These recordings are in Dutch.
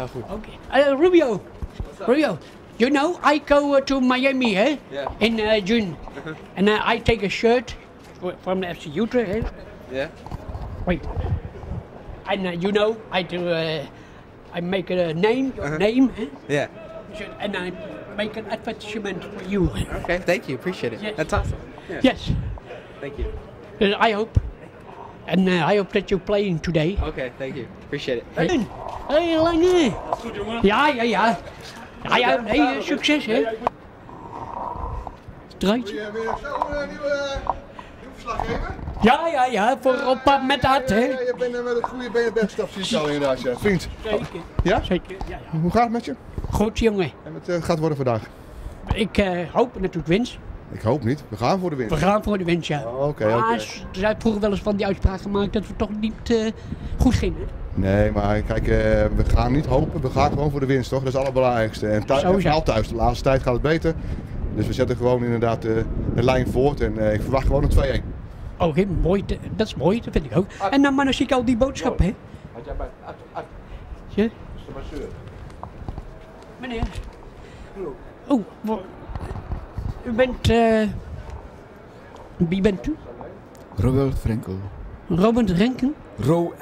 Ja, goed. Okay. Uh, Rubio. Rubio. You know, I go uh, to Miami, eh? Yeah. In uh, June. and uh, I take a shirt from the FC Utrecht, eh? Yeah? Wait. And uh, you know, I do. Uh, I make a name, your Uh-huh. name, eh? Yeah. and I make an advertisement for you. Okay, thank you. Appreciate it. Yes. That's awesome. Yeah. Yes. Thank you. I hope. And uh, I hope that you're playing today. Okay, thank you. Appreciate it. Hey, hey Lange. Ja, ja, ja. Ja, ja, nee, eh, succes, hè. Draait. Wil je weer zo een nieuwe, verslag geven? Ja, ja, ja, voor op pad met dat, hè. Ja, je bent er met een goede benen zie ik al inderdaad. Ja. Vriend, Zeker. Ja? Zeker, ja, ja. hoe gaat het met je? Goed, jongen. En wat eh, gaat worden vandaag? Ik eh, hoop natuurlijk winst. Ik hoop niet. We gaan voor de We winst. gaan voor de winst, ja. Oh, Oké, oké. Maar s- er zijn vroeger wel eens van die uitspraak gemaakt dat we toch niet eh, goed gingen. Nee, maar kijk, eh, we gaan niet hopen. We gaan gewoon voor de winst, toch? Dat is het allerbelangrijkste. En thu- Zo is en het. vooral thuis. De laatste tijd gaat het beter. Dus we zetten gewoon inderdaad eh, de lijn voort. En eh, ik verwacht gewoon een 2-1. Oké, mooi. Dat is mooi, dat vind ik ook. En dan, maar dan zie ik al die boodschappen, hè. Ja? Meneer. Oh, u bent, eh, wie bent u? Roel Frenkel. Robert Renken? Roel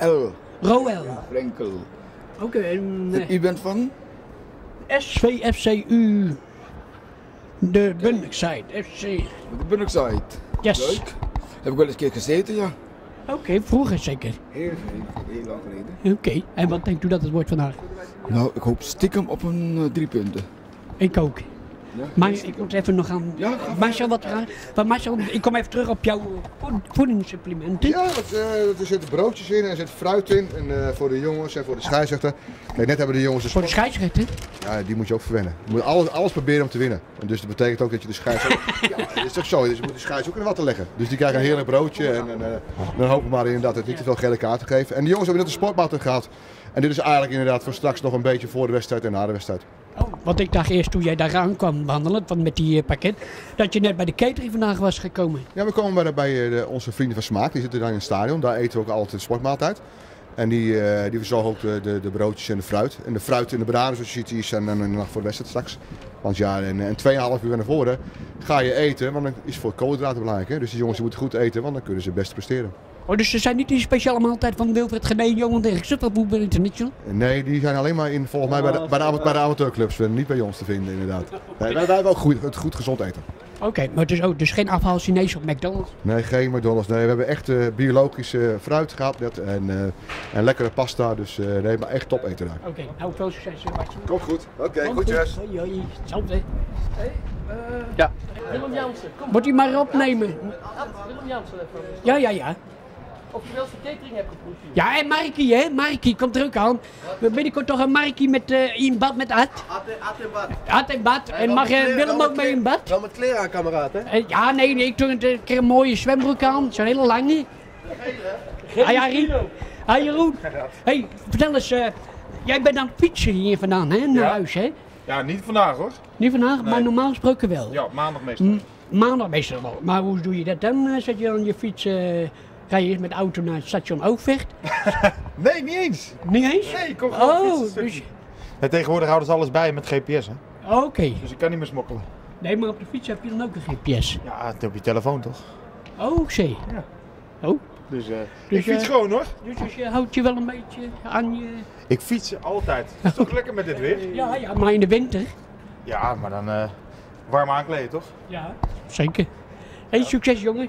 Roel. Frenkel. Oké, en eh, U bent van? SVFCU. De Bunnickside FC. De Bunnockside. Yes. Leuk. Heb ik wel eens een keer gezeten, ja. Oké, vroeger zeker. Heel, heel, heel lang geleden. Oké, en wat denkt u dat het wordt vandaag? Nou, ik hoop stiekem op een eh, drie punten. Ik ook. Maar ik moet even nog aan. Ja, Marcel, wat gaan. Maar Marcel, ik kom even terug op jouw voed- voedingssupplementen. Ja, dat, eh, er zitten broodjes in en er zit fruit in. En eh, voor de jongens en voor de scheidsrechter. Kijk, net hebben de jongens de Voor de scheidsrechter. Ja, die moet je ook verwennen. Je moet alles, alles proberen om te winnen. En dus dat betekent ook dat je de scheidsrechter... ja, dat is toch zo. Dus je moet de scheidsrechter wat te leggen. Dus die krijgen een heerlijk broodje. En, en, eh, dan hopen we maar inderdaad dat het niet te veel gele kaarten geeft. En de jongens hebben net een sportmaat gehad. En dit is eigenlijk inderdaad voor straks nog een beetje voor de wedstrijd en na de wedstrijd. Want ik dacht eerst toen jij daar aan kwam wandelen van met die eh, pakket, dat je net bij de catering vandaag was gekomen. Ja, we komen bij, bij eh, onze vrienden van Smaak. Die zitten daar in het stadion. Daar eten we ook altijd sportmaaltijd. En die, eh, die verzorgen ook de, de, de broodjes en de fruit. En de fruit en de bananen, zoals je ziet, die zijn dan nog voor de wedstrijd straks. Want ja, en, en 2,5 uur naar voren ga je eten, want dan is voor koolhydraten belangrijk. Hè? Dus die jongens moeten goed eten, want dan kunnen ze het beste presteren. Oh, dus ze zijn niet die speciale maaltijd van Wilfred Genee, Johan tegen Superboeber International? Nee, die zijn alleen maar in, volgens mij bij de, bij de, ama- bij de amateurclubs, niet bij ons te vinden inderdaad. Nee, wij, wij hebben ook goed, het goed gezond eten. Oké, maar dus, ook dus geen afhaal Chinees op McDonald's? Nee, geen McDonald's. Nee, we hebben echt eh, biologische fruit gehad net en, eh, en lekkere pasta. Dus eh, nee, maar echt top eten daar. Oké, nou veel succes Sebastian. Komt goed. Oké, goed. Hoi, hoi. Hetzelfde. Ja. Willem Jansen, kom. Moet u maar opnemen. Willem Jansen even. Ja, ja, ja. Of je wel eens de catering hebt geproefd. Ja, en Markie, hè? Markie, komt er ook aan. We binnenkort toch een Markie met, eh, in bad met Ad. Ad in bad. En mag eh, Willem ook mee in bad? Wel met kleren aan, kameraad, hè? Eh, ja, nee, nee, ik doe een keer een mooie zwembroek aan. Zo'n hele lange. Ah, ja, Rien. Ah, Jeroen. hey, vertel eens. eh, jij bent aan het fietsen hier vandaan, hè? Naar Ja. huis, hè? Ja, niet vandaag hoor. Niet vandaag, maar normaal gesproken wel. Ja, maandag meestal. M- Maandag meestal wel. Maar hoe doe je dat dan? Zet je aan je fiets, eh ga je eerst met de auto naar het station Oogvecht? Nee, niet eens. Niet eens? Nee, ik kom gewoon Oh, dus... Tegenwoordig houden ze alles bij met GPS, hè. Oké. Dus ik kan niet meer smokkelen. Nee, maar op de fiets heb je dan ook een GPS. Ja, op je telefoon toch? Oh, zie. Ja. Oh, Dus, eh Dus, ik fiets gewoon hoor. dus, dus je houdt je wel een beetje aan je... Ik fiets altijd. Het is toch lekker met dit weer? Ja, ja, maar in de winter. Ja, maar dan eh warm aankleden toch? Ja. Zeker. Hey, succes jongen.